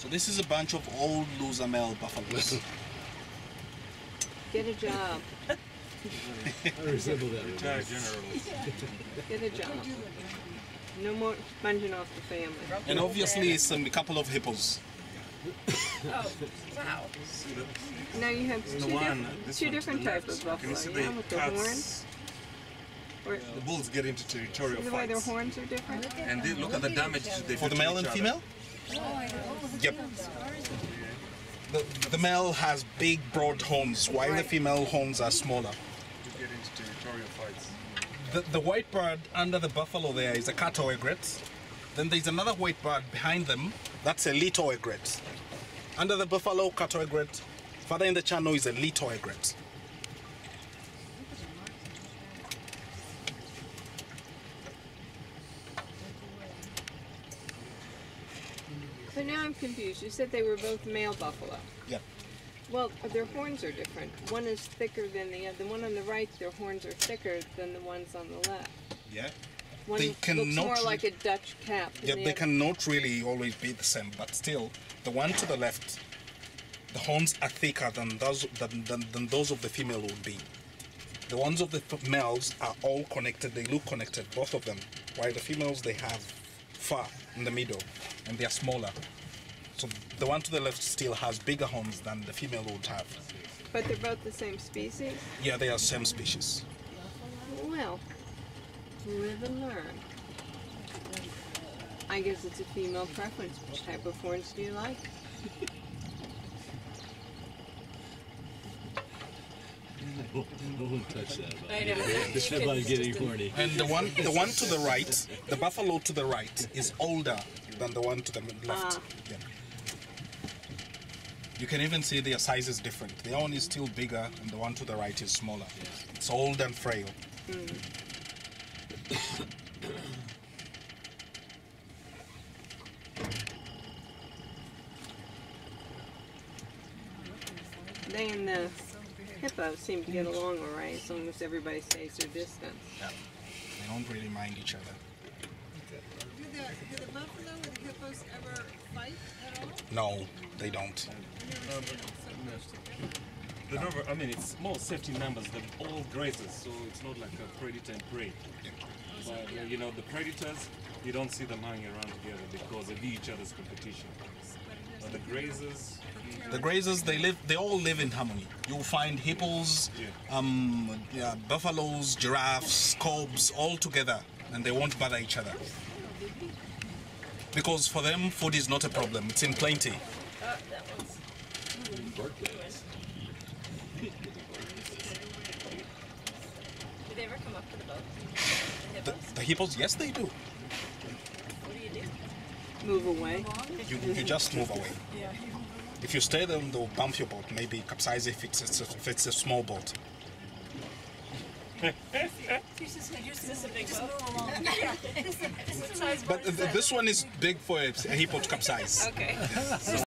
So this is a bunch of old loser male buffaloes. Get a job. I resemble that. Retired generals. Get a job. No more sponging off the family. and obviously some a couple of hippos. Oh, wow. Now you have two, the diff- one, this two different types of buffalo. Can you see yeah, the with the horns. Or The bulls get into territorial the way their horns are different. And they, look at the damage they For the male each and other. female? Yep. The, the male has big broad horns while the female horns are smaller. To get into territorial fights. The, the white bird under the buffalo there is a cattle egret. Then there's another white bird behind them. That's a little egret. Under the buffalo cattle egret, further in the channel is a little egret. So now I'm confused. You said they were both male buffalo. Yep. Well, their horns are different. One is thicker than the other. The one on the right, their horns are thicker than the ones on the left. Yeah. One They looks cannot more like a Dutch cap. Yeah, the they other. cannot really always be the same, but still, the one to the left, the horns are thicker than those than, than, than those of the female would be. The ones of the males are all connected. They look connected, both of them. While the females they have far in the middle, and they are smaller. So the one to the left still has bigger horns than the female would have. But they're both the same species. Yeah, they are same species. Well, live and learn. I guess it's a female preference. Which type of horns do you like? Don't touch that. I know. This is about getting horny. And the one, the one to the right, the buffalo to the right is older than the one to the left. Ah. Yeah. You can even see their size is different. The one is still bigger, and the one to the right is smaller. It's old and frail. They and the hippo seem to get along all right as long as everybody stays their distance. Yeah. They don't really mind each other. Do the, do the buffalo and the hippos ever fight at all? No, they don't. The number, I mean, it's more safety numbers. They're all grazers, so it's not like a predator and prey. But uh, you know, the predators, you don't see them hanging around together because they be each other's competition. But the grazers, The grazers, they live. They all live in harmony. You'll find hippos, Yeah. um, yeah, buffaloes, giraffes, kobs, all together, and they won't bother each other. Because for them, food is not a problem. It's in plenty. Do they ever come up to the boat? The The, hippos? the hippos, yes, they do. What do you do? Move away. You, you just move away. If you stay there, they'll bump your boat. Maybe capsize if it's, it's a, if it's a small boat. Is this a big boat? What size But boat is th- that? this one is big for a, a hippo to capsize. Okay.